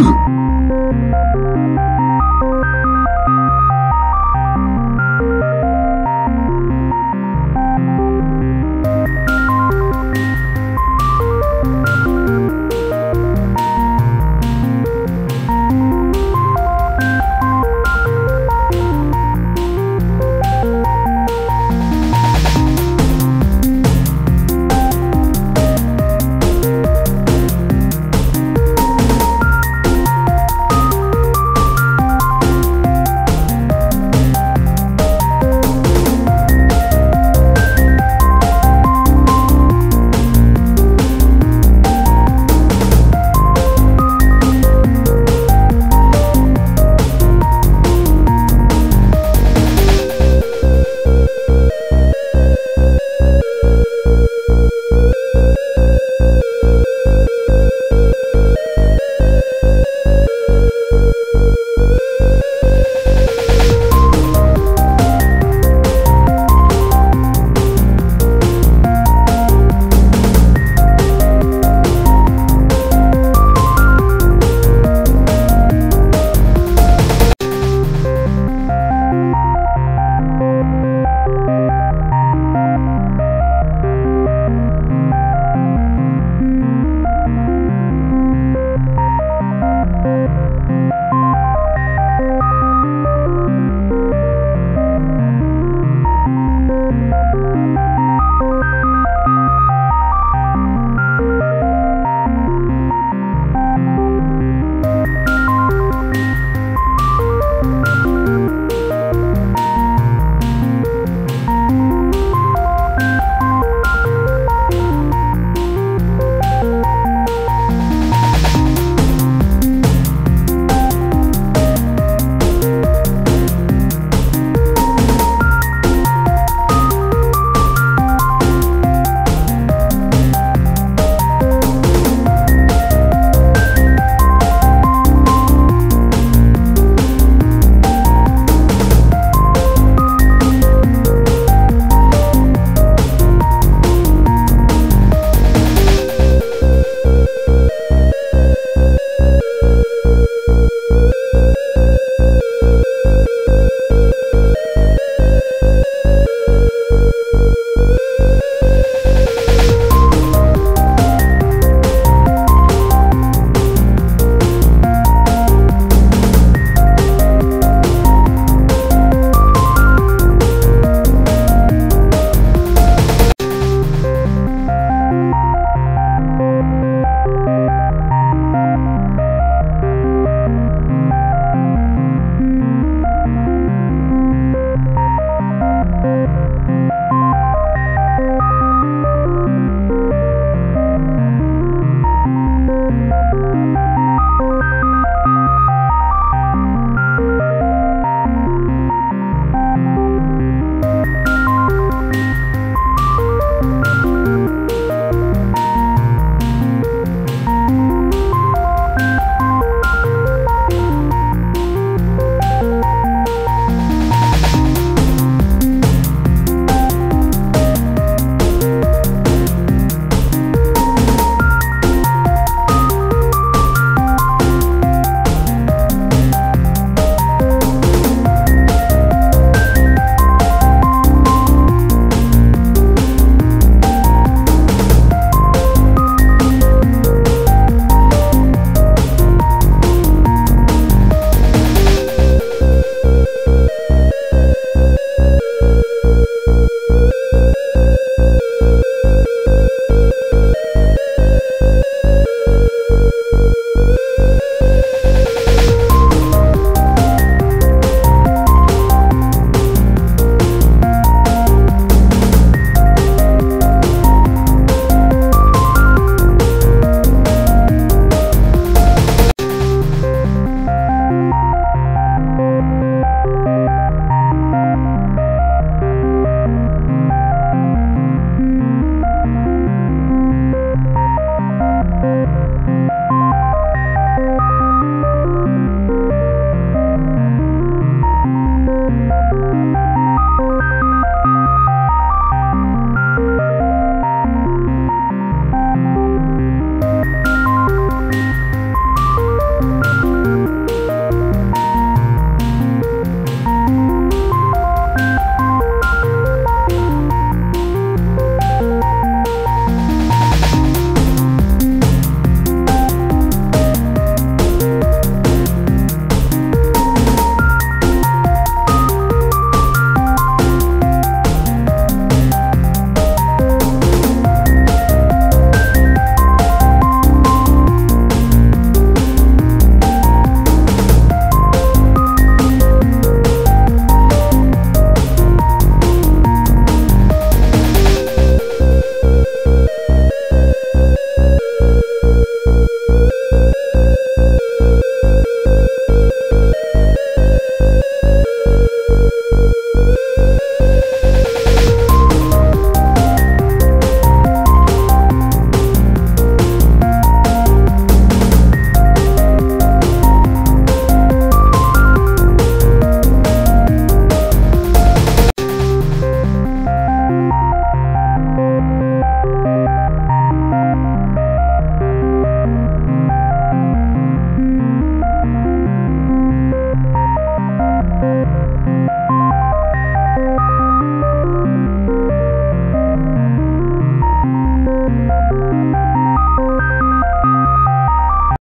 Uh.